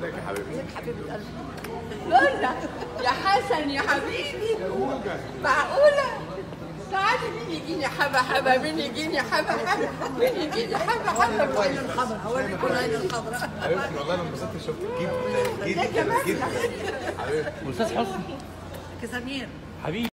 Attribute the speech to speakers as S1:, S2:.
S1: ازيك يا حبيبي؟
S2: ازيك حبيبة قلبي؟ لولا يا حسن يا حبيبي. معقولة؟ تعالي مين يجيني حبة حبة مين يجيني حبة حبة. مين يجيني حبة حبة. أيوة، وين أيوة. الخضراء. أوريكم العين الخضراء.
S1: حبيبتي والله أنا انبسطت شفتك جدا جدا جدا حبيبتي
S3: أستاذ حسن
S2: كسمير.
S3: حبيبي.